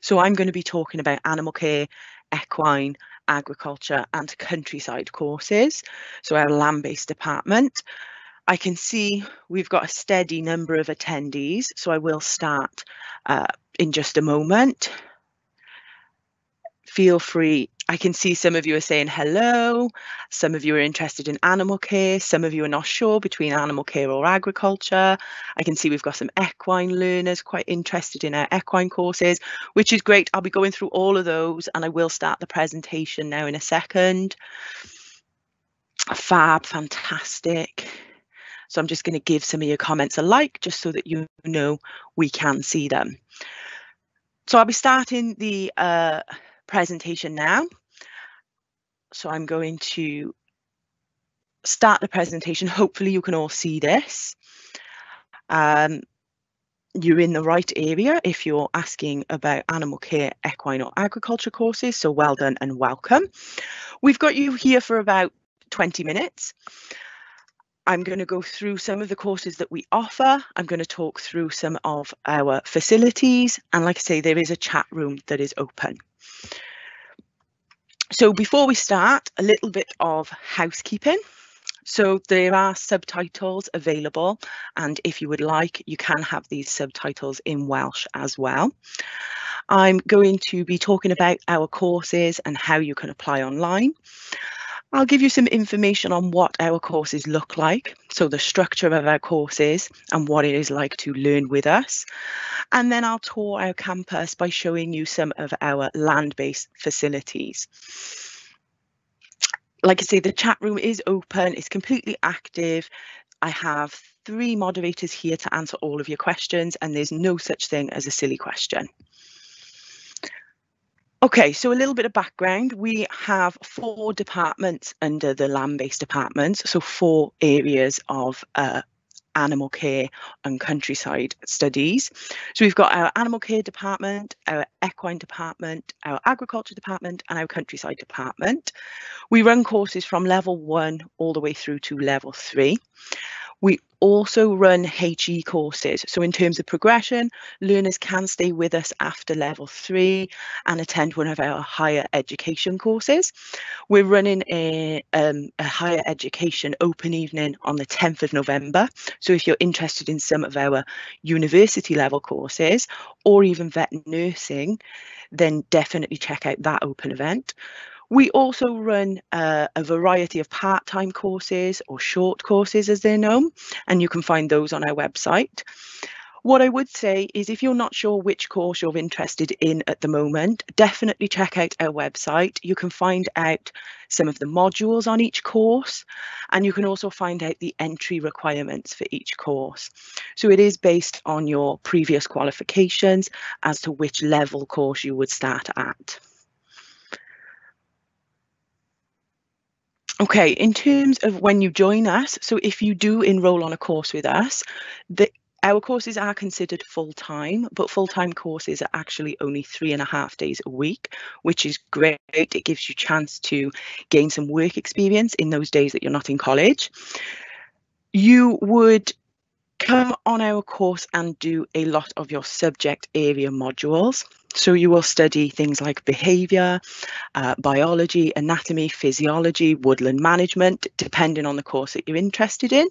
So I'm going to be talking about animal care, equine, agriculture and countryside courses. So our land-based department. I can see we've got a steady number of attendees, so I will start uh, in just a moment. Feel free I can see some of you are saying hello. Some of you are interested in animal care. Some of you are not sure between animal care or agriculture. I can see we've got some equine learners quite interested in our equine courses, which is great. I'll be going through all of those and I will start the presentation now in a second. Fab, fantastic. So I'm just going to give some of your comments a like just so that you know we can see them. So I'll be starting the uh, presentation now. So I'm going to start the presentation. Hopefully you can all see this. Um, you're in the right area if you're asking about animal care, equine or agriculture courses. So well done and welcome. We've got you here for about 20 minutes. I'm going to go through some of the courses that we offer. I'm going to talk through some of our facilities. And like I say, there is a chat room that is open. So before we start, a little bit of housekeeping. So there are subtitles available, and if you would like, you can have these subtitles in Welsh as well. I'm going to be talking about our courses and how you can apply online. I'll give you some information on what our courses look like, so the structure of our courses and what it is like to learn with us. And then I'll tour our campus by showing you some of our land-based facilities. Like I say, the chat room is open, it's completely active. I have three moderators here to answer all of your questions and there's no such thing as a silly question. Okay, so a little bit of background. We have four departments under the land-based departments, so four areas of uh, animal care and countryside studies. So we've got our animal care department, our equine department, our agriculture department and our countryside department. We run courses from level one all the way through to level three. We also run HE courses. So in terms of progression, learners can stay with us after level three and attend one of our higher education courses. We're running a, um, a higher education open evening on the 10th of November. So if you're interested in some of our university level courses or even vet nursing, then definitely check out that open event. We also run uh, a variety of part-time courses or short courses as they're known, and you can find those on our website. What I would say is if you're not sure which course you're interested in at the moment, definitely check out our website. You can find out some of the modules on each course, and you can also find out the entry requirements for each course. So it is based on your previous qualifications as to which level course you would start at. Okay, in terms of when you join us, so if you do enroll on a course with us, the our courses are considered full-time, but full-time courses are actually only three and a half days a week, which is great. It gives you chance to gain some work experience in those days that you're not in college. You would come on our course and do a lot of your subject area modules. So you will study things like behaviour, uh, biology, anatomy, physiology, woodland management, depending on the course that you're interested in.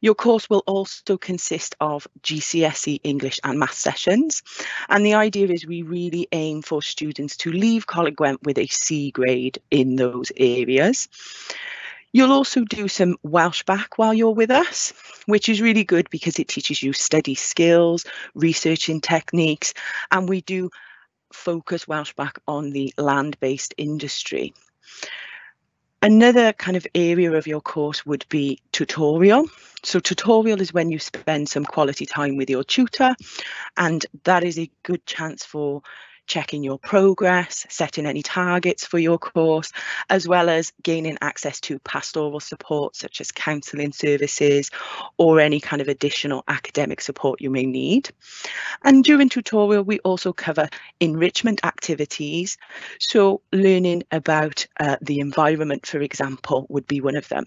Your course will also consist of GCSE English and Math sessions. And the idea is we really aim for students to leave Coleg Gwent with a C grade in those areas. You'll also do some Welsh Bacc while you're with us, which is really good because it teaches you study skills, researching techniques, and we do focus Welsh Bacc on the land-based industry. Another kind of area of your course would be tutorial. So tutorial is when you spend some quality time with your tutor and that is a good chance for checking your progress, setting any targets for your course, as well as gaining access to pastoral support such as counselling services or any kind of additional academic support you may need. And during tutorial, we also cover enrichment activities. So learning about uh, the environment, for example, would be one of them.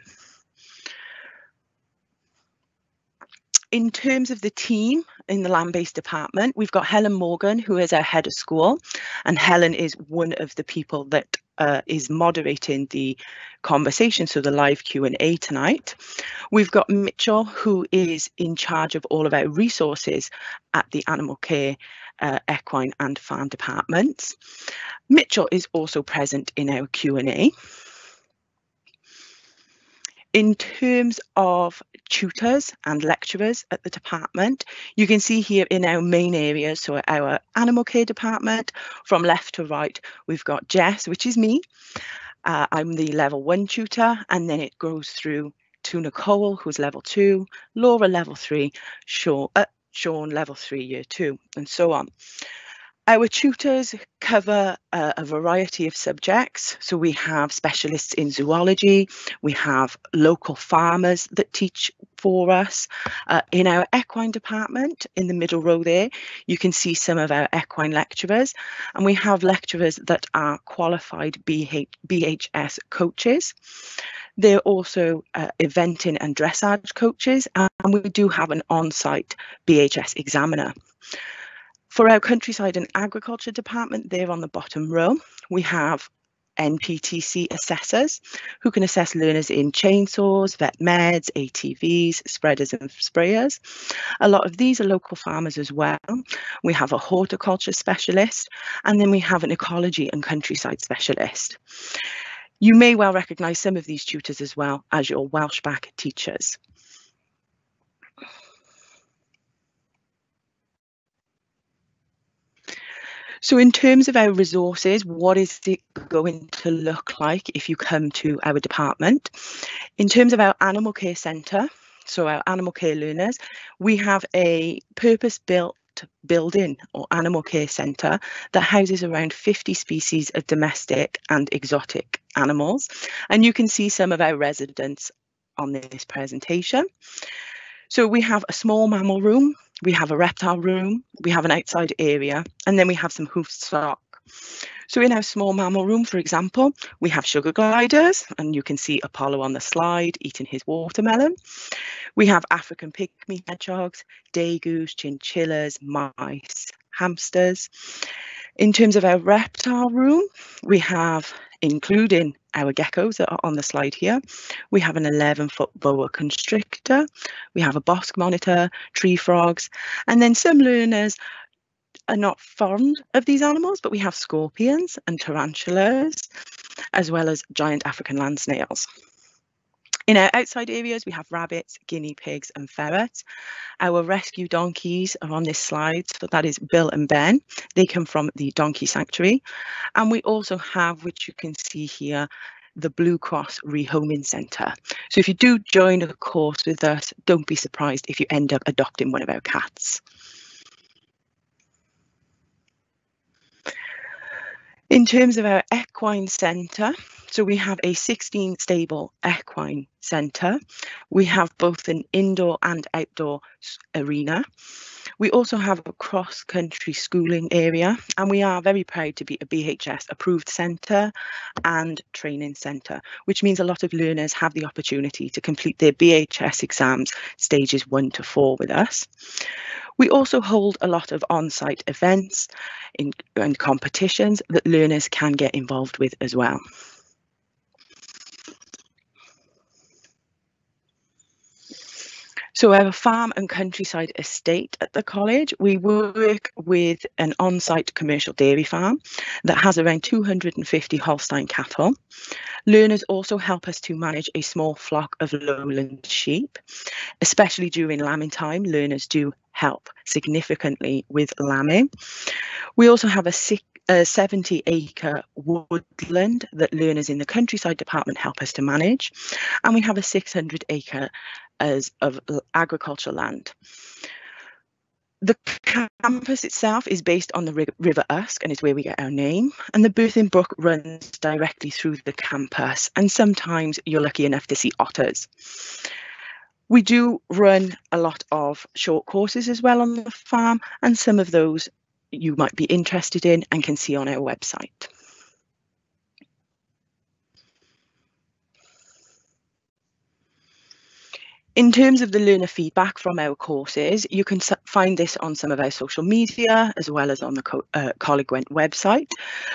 In terms of the team in the land-based department, we've got Helen Morgan, who is our head of school, and Helen is one of the people that uh, is moderating the conversation, so the live Q&A tonight. We've got Mitchell, who is in charge of all of our resources at the animal care, uh, equine and farm departments. Mitchell is also present in our Q&A. In terms of tutors and lecturers at the department, you can see here in our main areas, so our animal care department, from left to right, we've got Jess, which is me. Uh, I'm the level one tutor, and then it goes through to Nicole, who's level two, Laura level three, Sean, uh, Sean level three, year two, and so on. Our tutors cover uh, a variety of subjects. So we have specialists in zoology, we have local farmers that teach for us. Uh, in our equine department, in the middle row there, you can see some of our equine lecturers, and we have lecturers that are qualified BH BHS coaches. They're also uh, eventing and dressage coaches, and we do have an on-site BHS examiner. For our countryside and agriculture department, there on the bottom row, we have NPTC assessors who can assess learners in chainsaws, vet meds, ATVs, spreaders and sprayers. A lot of these are local farmers as well. We have a horticulture specialist and then we have an ecology and countryside specialist. You may well recognise some of these tutors as well as your Welsh Bacc teachers. So in terms of our resources, what is it going to look like if you come to our department? In terms of our animal care centre, so our animal care learners, we have a purpose-built building or animal care centre that houses around 50 species of domestic and exotic animals. And you can see some of our residents on this presentation. So we have a small mammal room, we have a reptile room, we have an outside area, and then we have some hoof stock. So in our small mammal room, for example, we have sugar gliders, and you can see Apollo on the slide eating his watermelon. We have African pygmy hedgehogs, degus, chinchillas, mice, hamsters. In terms of our reptile room, we have, including our geckos that are on the slide here, we have an 11 foot boa constrictor, we have a bosc monitor, tree frogs, and then some learners are not fond of these animals, but we have scorpions and tarantulas, as well as giant African land snails. In our outside areas, we have rabbits, guinea pigs and ferrets. Our rescue donkeys are on this slide, so that is Bill and Ben. They come from the Donkey Sanctuary. And we also have, which you can see here, the Blue Cross Rehoming Centre. So if you do join a course with us, don't be surprised if you end up adopting one of our cats. In terms of our equine centre, so we have a 16 stable equine centre. We have both an indoor and outdoor arena. We also have a cross country schooling area and we are very proud to be a BHS approved centre and training centre, which means a lot of learners have the opportunity to complete their BHS exams stages one to four with us. We also hold a lot of on-site events in, and competitions that learners can get involved with as well. So we have a farm and countryside estate at the college. We work with an on-site commercial dairy farm that has around 250 Holstein cattle. Learners also help us to manage a small flock of lowland sheep. Especially during lambing time, learners do help significantly with lambing. We also have a a 70 acre woodland that learners in the countryside department help us to manage and we have a 600 acre as of agricultural land. The campus itself is based on the River Usk and is where we get our name. And the Berthin Brook runs directly through the campus. And sometimes you're lucky enough to see otters. We do run a lot of short courses as well on the farm, and some of those you might be interested in and can see on our website. In terms of the learner feedback from our courses, you can find this on some of our social media as well as on the Co uh, Gwent website.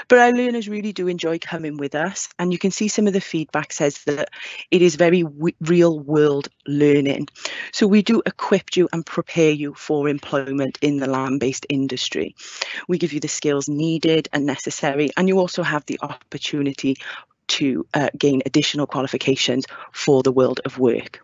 But our learners really do enjoy coming with us and you can see some of the feedback says that it is very real world learning. So we do equip you and prepare you for employment in the land-based industry. We give you the skills needed and necessary and you also have the opportunity to uh, gain additional qualifications for the world of work.